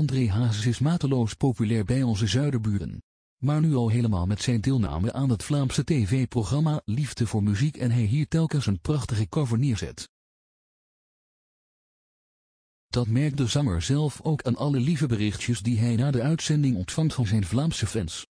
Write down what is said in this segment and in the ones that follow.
André Hazes is mateloos populair bij onze zuiderburen. Maar nu al helemaal met zijn deelname aan het Vlaamse tv-programma Liefde voor Muziek en hij hier telkens een prachtige cover neerzet. Dat merkt de zanger zelf ook aan alle lieve berichtjes die hij na de uitzending ontvangt van zijn Vlaamse fans.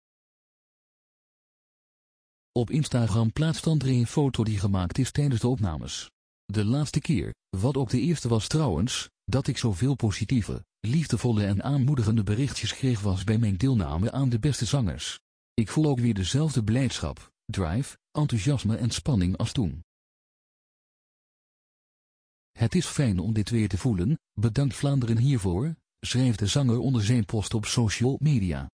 Op Instagram plaatst André een foto die gemaakt is tijdens de opnames. De laatste keer, wat ook de eerste was trouwens, dat ik zoveel positieve, liefdevolle en aanmoedigende berichtjes kreeg was bij mijn deelname aan de beste zangers. Ik voel ook weer dezelfde blijdschap, drive, enthousiasme en spanning als toen. Het is fijn om dit weer te voelen, bedankt Vlaanderen hiervoor, schreef de zanger onder zijn post op social media.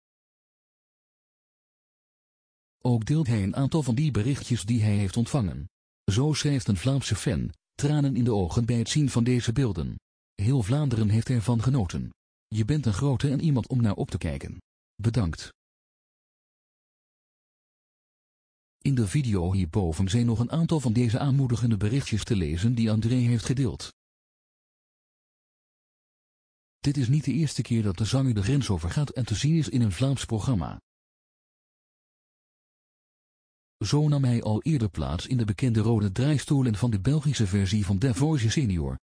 Ook deelt hij een aantal van die berichtjes die hij heeft ontvangen. Zo schrijft een Vlaamse fan, tranen in de ogen bij het zien van deze beelden. Heel Vlaanderen heeft ervan genoten. Je bent een grote en iemand om naar op te kijken. Bedankt. In de video hierboven zijn nog een aantal van deze aanmoedigende berichtjes te lezen die André heeft gedeeld. Dit is niet de eerste keer dat de zanger de grens overgaat en te zien is in een Vlaams programma. Zo nam hij al eerder plaats in de bekende rode draaistoelen van de Belgische versie van The Voice Senior.